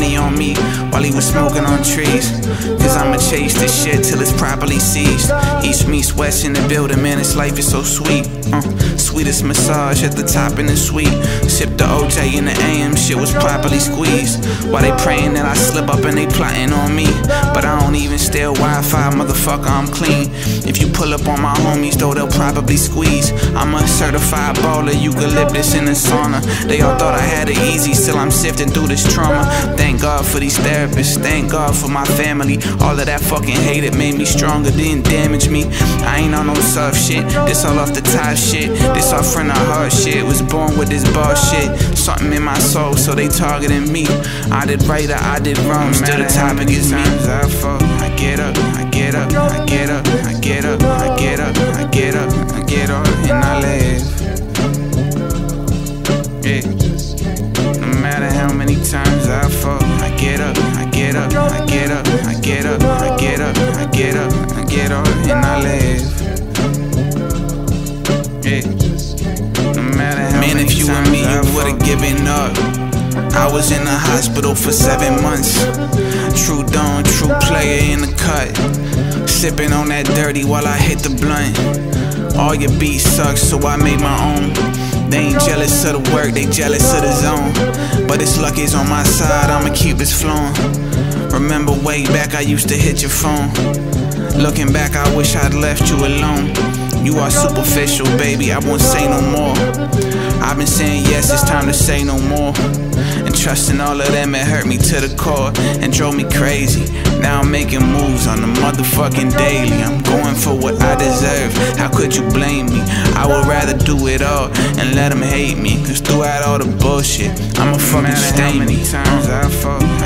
money on me while he was smoking on trees. Cause I'ma chase this shit till it's properly seized. East meets west in the building, man, this life is so sweet. Uh, sweetest massage at the top in the suite. Sip the OJ in the AM, shit was properly squeezed. While they praying that I slip up and they plotting on me. But I don't Wi Fi, motherfucker, I'm clean. If you pull up on my homies, though, they'll probably squeeze. I'm a certified baller, eucalyptus in the sauna. They all thought I had it easy, still I'm sifting through this trauma. Thank God for these therapists, thank God for my family. All of that fucking hate, it made me stronger, didn't damage me. I ain't on no soft shit, this all off the top shit. This all from the heart shit, was born with this boss shit. Something in my soul, so they targeting me. I did right or I did wrong, still the topic is me. I fall, you up. I was in the hospital for seven months. True dawn, true player in the cut. Sipping on that dirty while I hit the blunt. All your beats suck, so I made my own. They ain't jealous of the work, they jealous of the zone. But it's luck is on my side, I'ma keep this flowing. Remember way back, I used to hit your phone. Looking back, I wish I'd left you alone. You are superficial, baby, I won't say no more. I've been saying yes, it's time to say no more. And trusting all of them, it hurt me to the core and drove me crazy. Now I'm making moves on the motherfucking daily. I'm going for what I deserve. How could you blame me? I would rather do it all and let them hate me. Cause throughout all the bullshit, I'm a fucking. How many times uh. I fall,